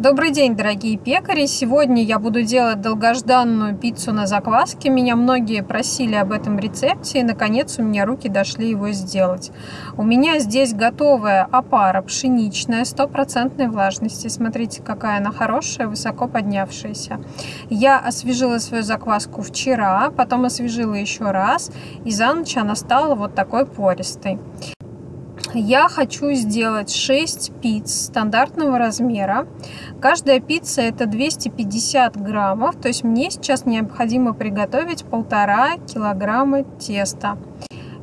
Добрый день, дорогие пекари! Сегодня я буду делать долгожданную пиццу на закваске. Меня многие просили об этом рецепте, и наконец у меня руки дошли его сделать. У меня здесь готовая опара пшеничная, стопроцентной влажности. Смотрите, какая она хорошая, высоко поднявшаяся. Я освежила свою закваску вчера, потом освежила еще раз, и за ночь она стала вот такой пористой. Я хочу сделать 6 пиц стандартного размера. Каждая пицца это 250 граммов, то есть мне сейчас необходимо приготовить полтора килограмма теста.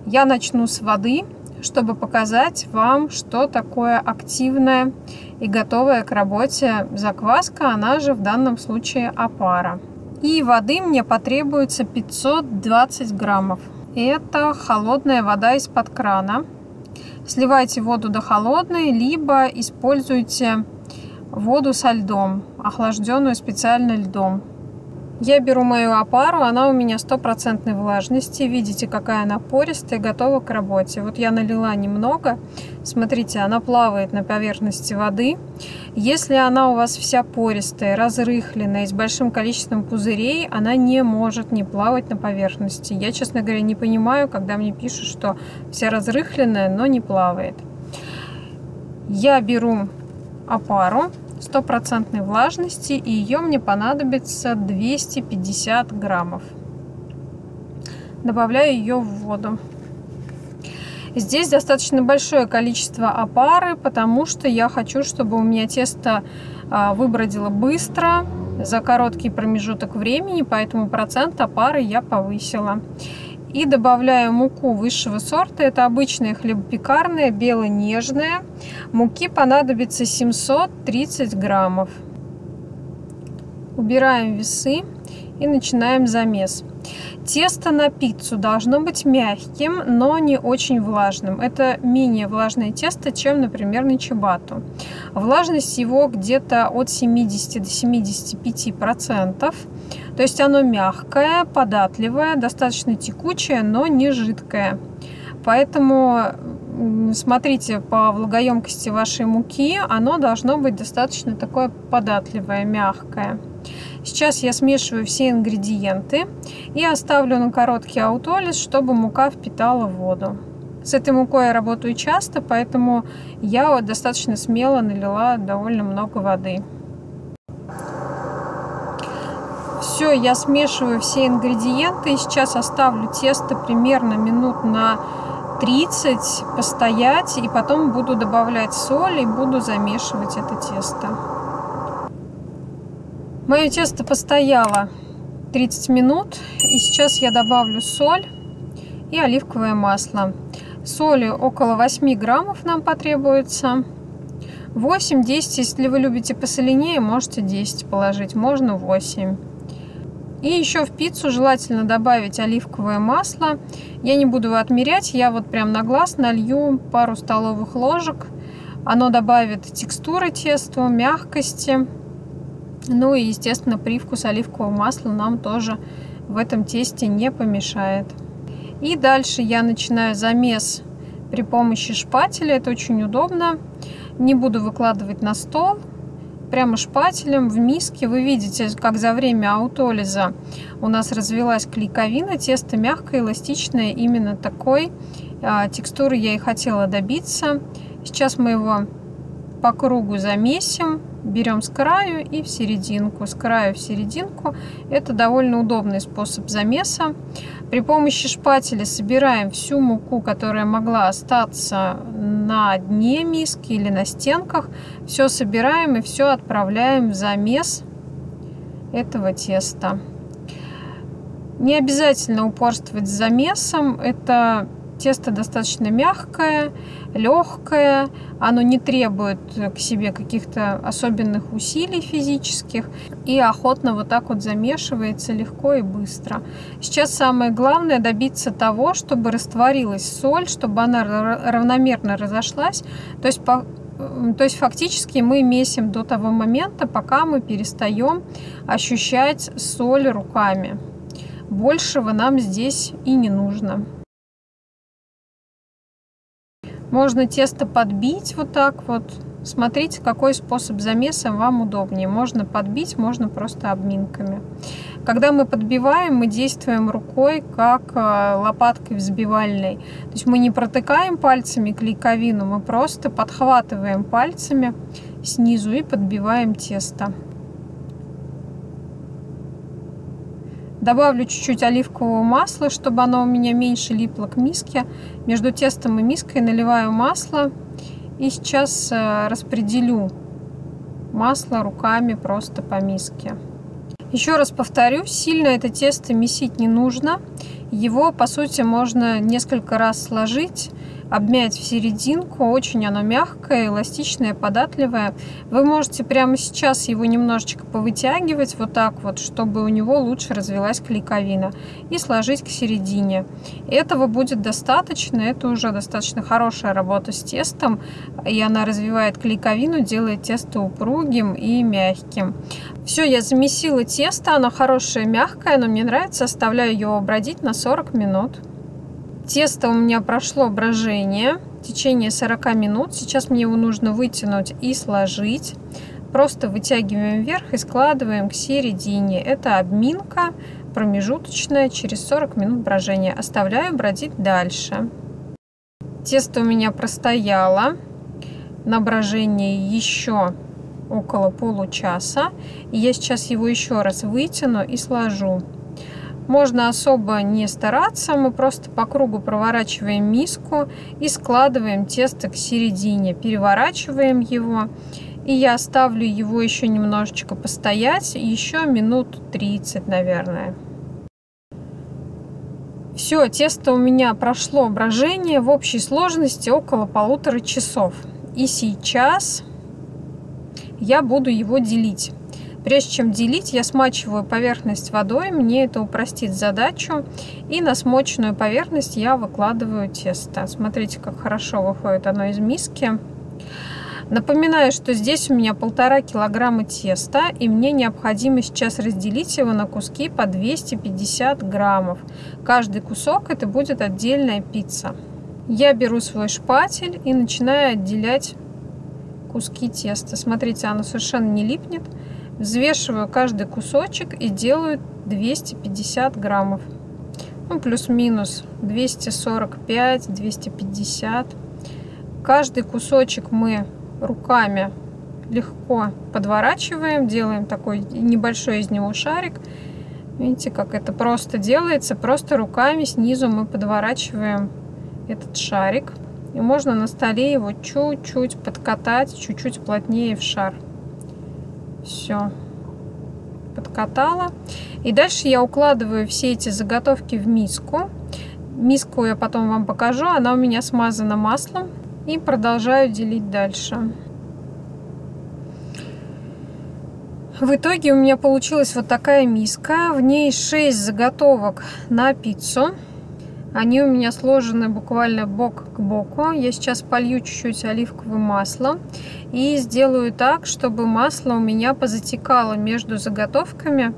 Я начну с воды, чтобы показать вам, что такое активная и готовая к работе закваска, она же в данном случае опара. И воды мне потребуется 520 граммов. Это холодная вода из-под крана. Сливайте воду до холодной, либо используйте воду со льдом, охлажденную специально льдом. Я беру мою опару, она у меня стопроцентной влажности. Видите, какая она пористая, готова к работе. Вот я налила немного. Смотрите, она плавает на поверхности воды. Если она у вас вся пористая, разрыхленная, с большим количеством пузырей, она не может не плавать на поверхности. Я, честно говоря, не понимаю, когда мне пишут, что вся разрыхленная, но не плавает. Я беру опару стопроцентной влажности, и ее мне понадобится 250 граммов. Добавляю ее в воду. Здесь достаточно большое количество опары, потому что я хочу, чтобы у меня тесто а, выбродило быстро, за короткий промежуток времени, поэтому процент опары я повысила. И добавляю муку высшего сорта. Это обычная хлебопекарная, бело-нежная. Муки понадобится 730 граммов. Убираем весы и начинаем замес. Тесто на пиццу должно быть мягким, но не очень влажным. Это менее влажное тесто, чем, например, на чебату. Влажность его где-то от 70 до 75 процентов. То есть оно мягкое, податливое, достаточно текучее, но не жидкое. Поэтому смотрите по влагоемкости вашей муки, оно должно быть достаточно такое податливое, мягкое. Сейчас я смешиваю все ингредиенты и оставлю на короткий аутолиз, чтобы мука впитала воду. С этой мукой я работаю часто, поэтому я достаточно смело налила довольно много воды. Все, я смешиваю все ингредиенты и сейчас оставлю тесто примерно минут на 30 постоять и потом буду добавлять соль и буду замешивать это тесто. Мое тесто постояло 30 минут. И сейчас я добавлю соль и оливковое масло. Соли около 8 граммов нам потребуется. 8-10, если вы любите посоленее, можете 10 положить, можно 8. И еще в пиццу желательно добавить оливковое масло. Я не буду его отмерять, я вот прям на глаз налью пару столовых ложек. Оно добавит текстуры тесту, мягкости. Ну и, естественно, привкус оливкового масла нам тоже в этом тесте не помешает. И дальше я начинаю замес при помощи шпателя. Это очень удобно. Не буду выкладывать на стол. Прямо шпателем в миске вы видите, как за время аутолиза у нас развелась клейковина. Тесто мягкое, эластичное. Именно такой а, текстуры я и хотела добиться. Сейчас мы его по кругу замесим берем с краю и в серединку, с краю в серединку. Это довольно удобный способ замеса. При помощи шпателя собираем всю муку, которая могла остаться на дне миски или на стенках. Все собираем и все отправляем в замес этого теста. Не обязательно упорствовать с замесом. Это Тесто достаточно мягкое, легкое, оно не требует к себе каких-то особенных усилий физических и охотно вот так вот замешивается легко и быстро. Сейчас самое главное добиться того, чтобы растворилась соль, чтобы она равномерно разошлась. То есть по то есть фактически мы месим до того момента, пока мы перестаем ощущать соль руками. Большего нам здесь и не нужно. Можно тесто подбить вот так вот. Смотрите, какой способ замеса вам удобнее. Можно подбить, можно просто обминками. Когда мы подбиваем, мы действуем рукой, как э, лопаткой взбивальной. То есть мы не протыкаем пальцами клейковину, мы просто подхватываем пальцами снизу и подбиваем тесто. Добавлю чуть-чуть оливкового масла, чтобы оно у меня меньше липло к миске. Между тестом и миской наливаю масло. И сейчас э, распределю масло руками просто по миске. Еще раз повторю, сильно это тесто месить не нужно. Его, по сути, можно несколько раз сложить обмять в серединку. Очень оно мягкое, эластичное, податливое. Вы можете прямо сейчас его немножечко повытягивать вот так вот, чтобы у него лучше развилась клейковина. И сложить к середине. Этого будет достаточно. Это уже достаточно хорошая работа с тестом. И она развивает клейковину, делает тесто упругим и мягким. Все, я замесила тесто. Оно хорошее, мягкое, но мне нравится. Оставляю его бродить на 40 минут. Тесто у меня прошло брожение в течение 40 минут. Сейчас мне его нужно вытянуть и сложить. Просто вытягиваем вверх и складываем к середине. Это обминка промежуточная через 40 минут брожения. Оставляю бродить дальше. Тесто у меня простояло на брожении еще около получаса. И я сейчас его еще раз вытяну и сложу. Можно особо не стараться, мы просто по кругу проворачиваем миску и складываем тесто к середине, переворачиваем его. И я оставлю его еще немножечко постоять, еще минут 30, наверное. Все, тесто у меня прошло брожение в общей сложности около полутора часов. И сейчас я буду его делить. Прежде чем делить, я смачиваю поверхность водой, мне это упростит задачу. И на смоченную поверхность я выкладываю тесто. Смотрите, как хорошо выходит оно из миски. Напоминаю, что здесь у меня полтора килограмма теста, и мне необходимо сейчас разделить его на куски по 250 граммов. Каждый кусок это будет отдельная пицца. Я беру свой шпатель и начинаю отделять куски теста. Смотрите, оно совершенно не липнет. Взвешиваю каждый кусочек и делаю 250 граммов. Ну, плюс-минус 245, 250. Каждый кусочек мы руками легко подворачиваем, делаем такой небольшой из него шарик. Видите, как это просто делается. Просто руками снизу мы подворачиваем этот шарик. И можно на столе его чуть-чуть подкатать, чуть-чуть плотнее в шар. Все. Подкатала. И дальше я укладываю все эти заготовки в миску. Миску я потом вам покажу. Она у меня смазана маслом. И продолжаю делить дальше. В итоге у меня получилась вот такая миска. В ней 6 заготовок на пиццу. Они у меня сложены буквально бок к боку. Я сейчас полью чуть-чуть оливковым маслом и сделаю так, чтобы масло у меня позатекало между заготовками.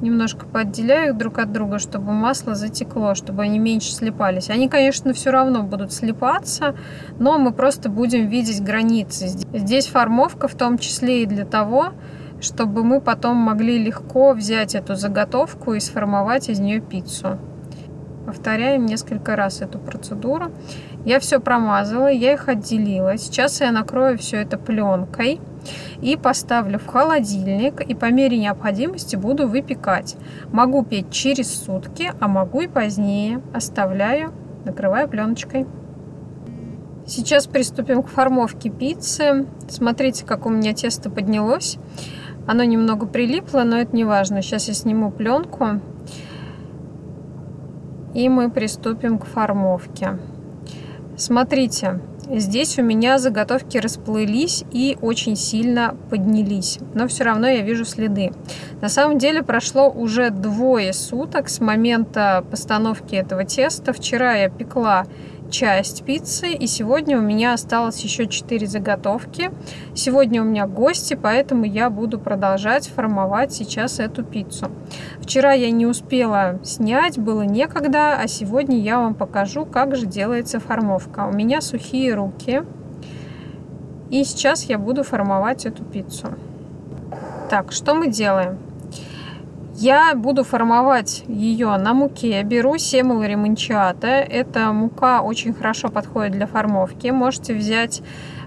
Немножко поотделяю их друг от друга, чтобы масло затекло, чтобы они меньше слипались. Они, конечно, все равно будут слипаться, но мы просто будем видеть границы. Здесь формовка в том числе и для того, чтобы мы потом могли легко взять эту заготовку и сформовать из нее пиццу. Повторяем несколько раз эту процедуру. Я все промазала, я их отделила. Сейчас я накрою все это пленкой и поставлю в холодильник. И по мере необходимости буду выпекать. Могу петь через сутки, а могу и позднее. Оставляю, накрываю пленочкой. Сейчас приступим к формовке пиццы. Смотрите, как у меня тесто поднялось. Оно немного прилипло, но это не важно. Сейчас я сниму пленку и мы приступим к формовке. Смотрите, здесь у меня заготовки расплылись и очень сильно поднялись, но все равно я вижу следы. На самом деле прошло уже двое суток с момента постановки этого теста. Вчера я пекла часть пиццы. И сегодня у меня осталось еще 4 заготовки. Сегодня у меня гости, поэтому я буду продолжать формовать сейчас эту пиццу. Вчера я не успела снять, было некогда, а сегодня я вам покажу, как же делается формовка. У меня сухие руки. И сейчас я буду формовать эту пиццу. Так, что мы делаем? Я буду формовать ее на муке. Беру семула ремончата. Эта мука очень хорошо подходит для формовки. Можете взять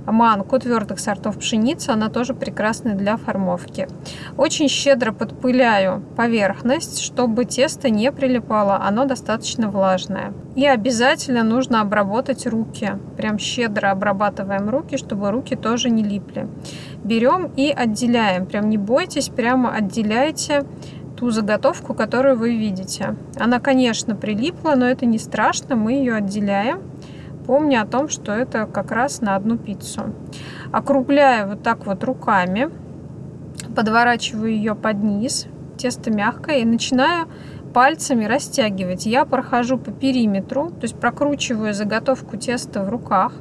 манку твердых сортов пшеницы. Она тоже прекрасная для формовки. Очень щедро подпыляю поверхность, чтобы тесто не прилипало. Оно достаточно влажное. И обязательно нужно обработать руки. Прям щедро обрабатываем руки, чтобы руки тоже не липли. Берем и отделяем. Прям не бойтесь, прямо отделяйте ту заготовку, которую вы видите. Она, конечно, прилипла, но это не страшно, мы ее отделяем, помня о том, что это как раз на одну пиццу. Округляю вот так вот руками, подворачиваю ее под низ, тесто мягкое, и начинаю пальцами растягивать. Я прохожу по периметру, то есть прокручиваю заготовку теста в руках.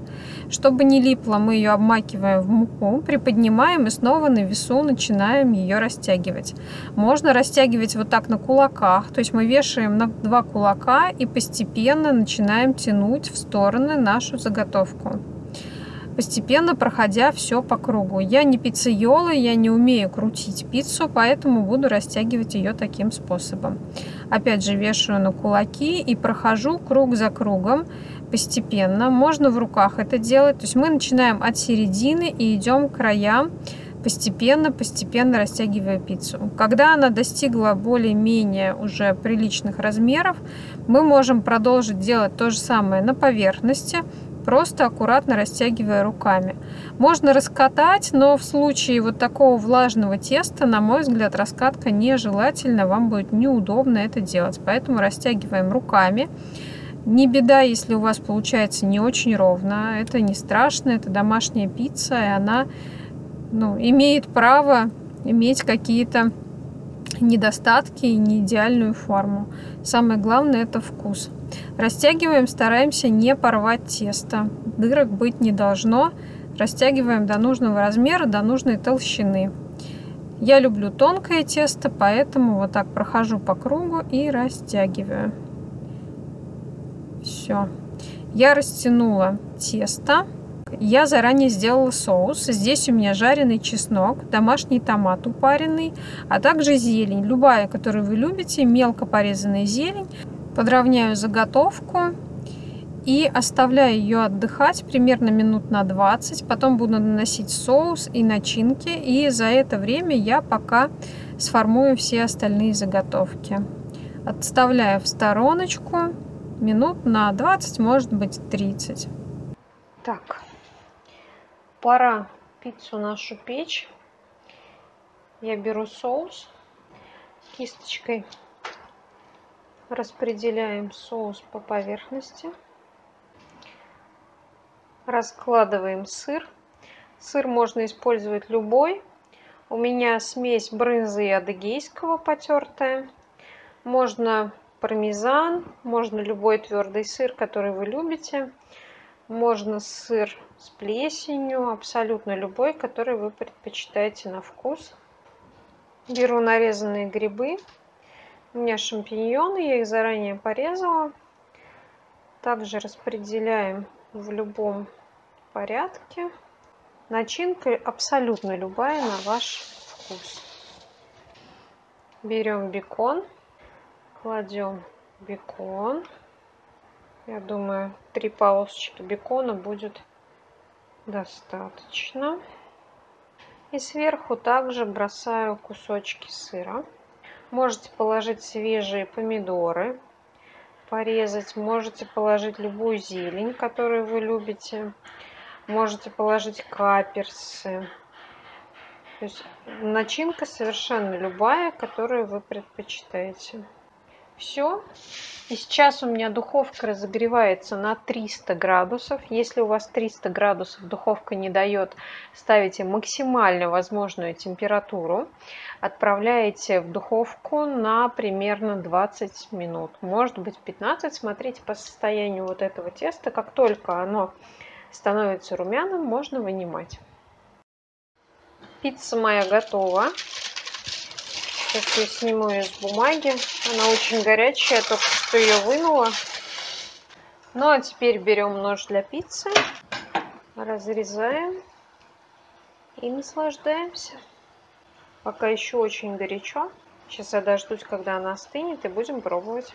Чтобы не липло, мы ее обмакиваем в муку, приподнимаем и снова на весу начинаем ее растягивать. Можно растягивать вот так на кулаках, то есть мы вешаем на два кулака и постепенно начинаем тянуть в стороны нашу заготовку постепенно проходя все по кругу. Я не пиццейола, я не умею крутить пиццу, поэтому буду растягивать ее таким способом. Опять же вешаю на кулаки и прохожу круг за кругом постепенно. Можно в руках это делать. То есть мы начинаем от середины и идем к краям, постепенно, постепенно растягивая пиццу. Когда она достигла более-менее уже приличных размеров, мы можем продолжить делать то же самое на поверхности, просто аккуратно растягивая руками. Можно раскатать, но в случае вот такого влажного теста, на мой взгляд, раскатка нежелательна, вам будет неудобно это делать. Поэтому растягиваем руками. Не беда, если у вас получается не очень ровно, это не страшно, это домашняя пицца, и она ну, имеет право иметь какие-то недостатки и не идеальную форму. Самое главное это вкус. Растягиваем, стараемся не порвать тесто. Дырок быть не должно. Растягиваем до нужного размера, до нужной толщины. Я люблю тонкое тесто, поэтому вот так прохожу по кругу и растягиваю. Все. Я растянула тесто. Я заранее сделала соус. Здесь у меня жареный чеснок, домашний томат упаренный, а также зелень. Любая, которую вы любите, мелко порезанная зелень. Подровняю заготовку и оставляю ее отдыхать примерно минут на 20. Потом буду наносить соус и начинки. И за это время я пока сформую все остальные заготовки. Отставляю в стороночку минут на 20, может быть 30. Так, пора пиццу нашу печь. Я беру соус кисточкой. Распределяем соус по поверхности. Раскладываем сыр. Сыр можно использовать любой. У меня смесь брынзы и адыгейского потертая. Можно пармезан, можно любой твердый сыр, который вы любите. Можно сыр с плесенью, абсолютно любой, который вы предпочитаете на вкус. Беру нарезанные грибы. У меня шампиньоны, я их заранее порезала. Также распределяем в любом порядке. Начинка абсолютно любая на ваш вкус. Берем бекон кладем бекон. Я думаю, три полосочки бекона будет достаточно. И сверху также бросаю кусочки сыра. Можете положить свежие помидоры, порезать. Можете положить любую зелень, которую вы любите. Можете положить каперсы. То есть начинка совершенно любая, которую вы предпочитаете. Все. И сейчас у меня духовка разогревается на 300 градусов. Если у вас 300 градусов духовка не дает, ставите максимально возможную температуру. Отправляете в духовку на примерно 20 минут. Может быть 15. Смотрите по состоянию вот этого теста. Как только оно становится румяным, можно вынимать. Пицца моя готова. Сейчас я сниму ее бумаги. Она очень горячая, только что ее вынула. Ну а теперь берем нож для пиццы, разрезаем и наслаждаемся. Пока еще очень горячо. Сейчас я дождусь, когда она остынет, и будем пробовать.